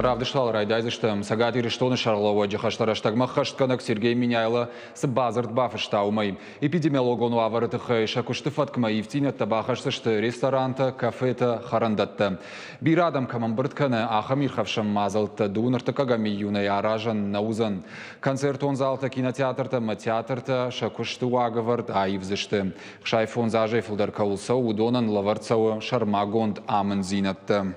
Равдышлал райда айзыштым, сагат ирыштоны шарлауы жахаштараштагма хаштканак Сергей Миняйлы сыбазырт бафыштаумай. Эпидемиологону аварытықы шакушты фаткма евтинетті бахаштышты ресторанты, кафеті, харандатты. Бир адам камын бірткіні ахам ирхавшым мазылтты, дуынырты кагами юнай аражын, наузын. Концерт онзалты кинотеатрты, театрты, шакушты уагывырт айывзышты. Шайфон зажай фылдар каулса, удонын лаварцауы шармагонд амын зинатты.